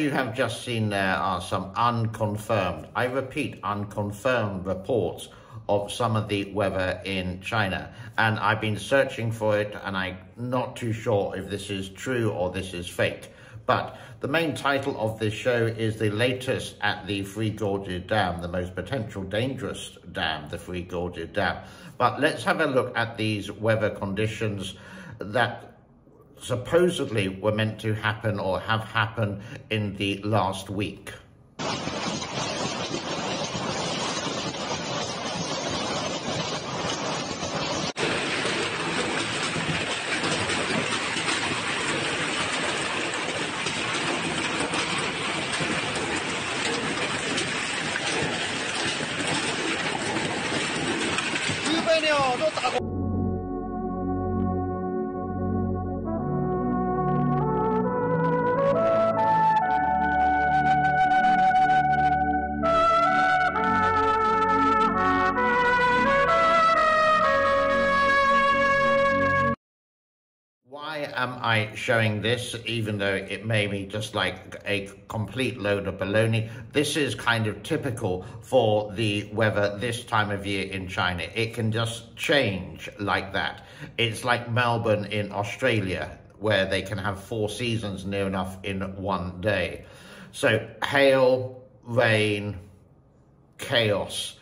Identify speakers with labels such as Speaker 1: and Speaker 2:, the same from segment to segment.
Speaker 1: you have just seen there are some unconfirmed, I repeat, unconfirmed reports of some of the weather in China. And I've been searching for it and I'm not too sure if this is true or this is fake. But the main title of this show is the latest at the Three Gorges Dam, the most potential dangerous dam, the Three Gorges Dam. But let's have a look at these weather conditions that supposedly were meant to happen or have happened in the last week. Am I showing this, even though it may be just like a complete load of baloney? This is kind of typical for the weather this time of year in China. It can just change like that. It's like Melbourne in Australia, where they can have four seasons near enough in one day. So hail, rain, chaos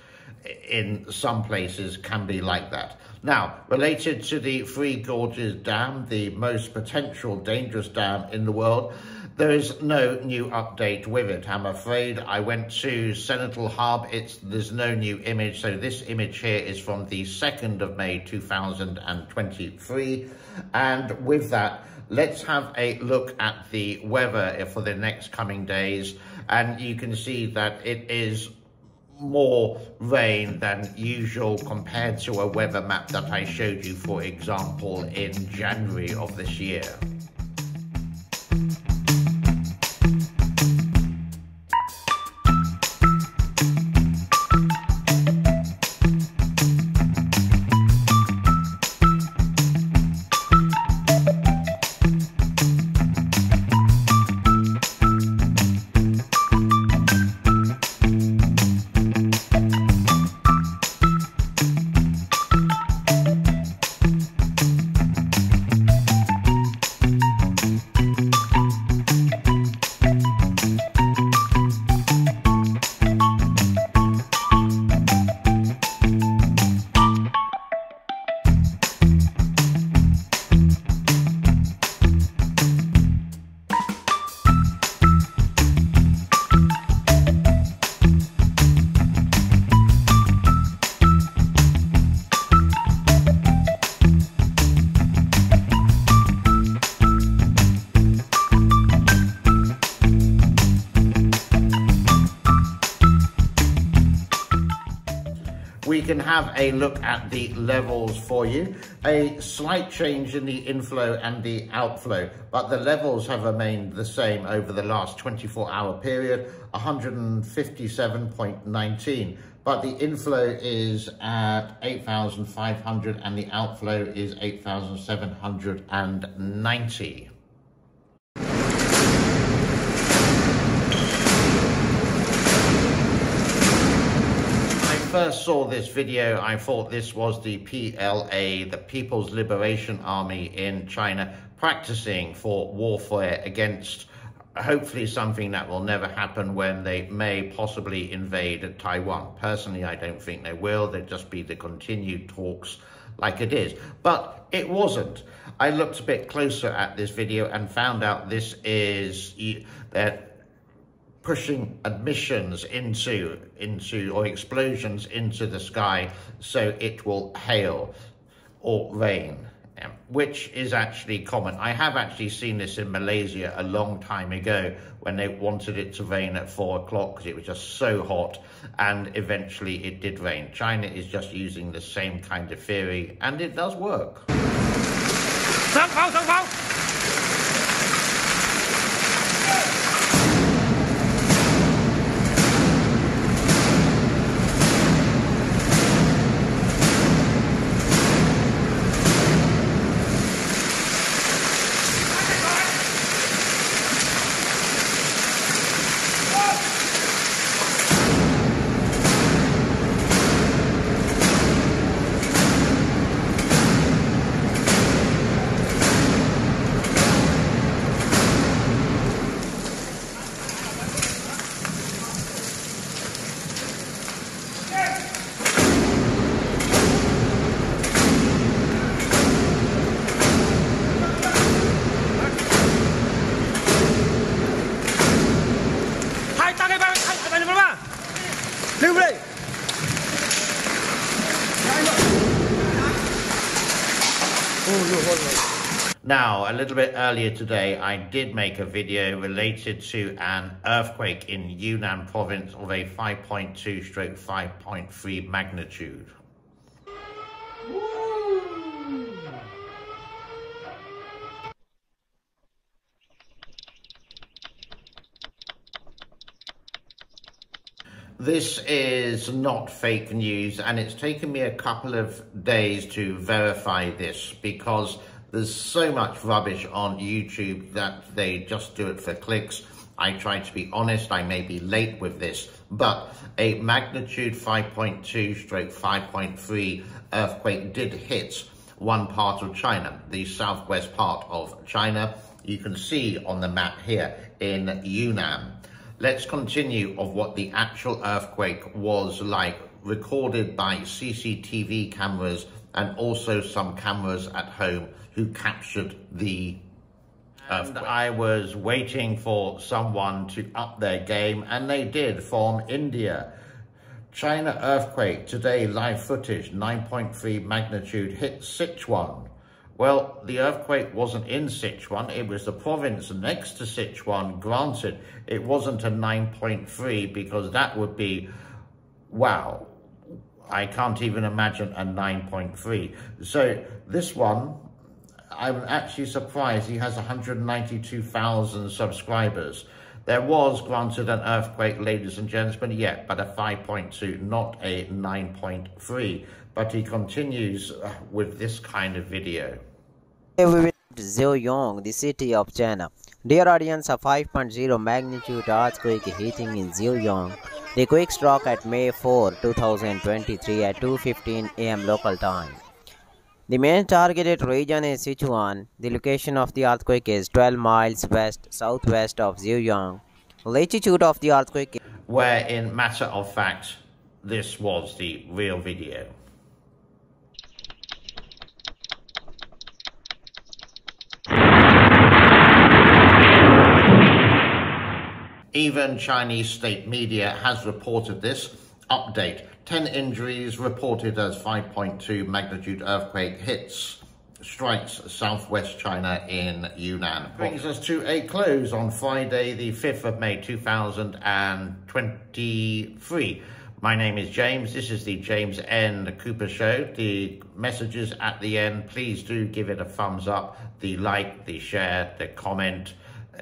Speaker 1: in some places can be like that. Now, related to the Three Gorges Dam, the most potential dangerous dam in the world, there is no new update with it, I'm afraid. I went to Sentinel Hub, it's, there's no new image, so this image here is from the 2nd of May 2023. And with that, let's have a look at the weather for the next coming days. And you can see that it is more rain than usual compared to a weather map that I showed you, for example, in January of this year. Can have a look at the levels for you. A slight change in the inflow and the outflow, but the levels have remained the same over the last 24 hour period, 157.19. But the inflow is at 8,500 and the outflow is 8,790. First saw this video, I thought this was the PLA, the People's Liberation Army in China, practicing for warfare against hopefully something that will never happen when they may possibly invade Taiwan. Personally, I don't think they will. They'll just be the continued talks like it is. But it wasn't. I looked a bit closer at this video and found out this is that pushing admissions into, into or explosions into the sky so it will hail or rain, um, which is actually common. I have actually seen this in Malaysia a long time ago when they wanted it to rain at four o'clock because it was just so hot and eventually it did rain. China is just using the same kind of theory and it does work. Now, a little bit earlier today, I did make a video related to an earthquake in Yunnan province of a 5.2 stroke 5.3 magnitude. This is not fake news and it's taken me a couple of days to verify this because there's so much rubbish on YouTube that they just do it for clicks. I try to be honest, I may be late with this, but a magnitude 5.2 stroke 5.3 earthquake did hit one part of China, the southwest part of China. You can see on the map here in Yunnan. Let's continue of what the actual earthquake was like, recorded by CCTV cameras and also some cameras at home who captured the. And I was waiting for someone to up their game, and they did from India. China earthquake, today live footage, 9.3 magnitude, hit Sichuan. Well, the earthquake wasn't in Sichuan, it was the province next to Sichuan. Granted, it wasn't a 9.3 because that would be, wow, I can't even imagine a 9.3. So this one, I'm actually surprised he has 192,000 subscribers. There was granted an earthquake, ladies and gentlemen, yet, but a 5.2, not a 9.3. But he continues uh, with this kind of video.
Speaker 2: Zhejiang, the city of China. Dear audience, a 5.0 magnitude earthquake hitting in Zhejiang. The quake struck at May 4, 2023 at 2.15 am local time. The main targeted region is Sichuan. The location of the earthquake is 12 miles west southwest of Zhejiang. Latitude of the earthquake
Speaker 1: where in matter of fact this was the real video. Even Chinese state media has reported this. Update, 10 injuries reported as 5.2 magnitude earthquake hits strikes southwest China in Yunnan. Brings us to a close on Friday, the 5th of May, 2023. My name is James. This is the James N. Cooper Show. The messages at the end, please do give it a thumbs up, the like, the share, the comment,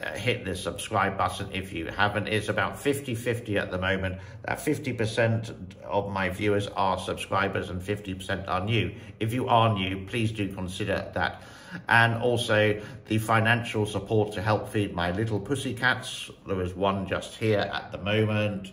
Speaker 1: uh, hit the subscribe button if you haven't. It's about 50-50 at the moment. That 50% of my viewers are subscribers and 50% are new. If you are new, please do consider that. And also the financial support to help feed my little pussycats. There is one just here at the moment.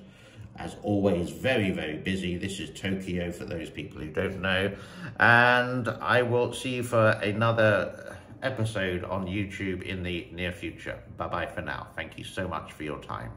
Speaker 1: As always, very, very busy. This is Tokyo for those people who don't know. And I will see you for another episode on YouTube in the near future. Bye-bye for now. Thank you so much for your time.